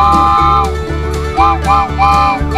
Woo! Woo, woo, woo!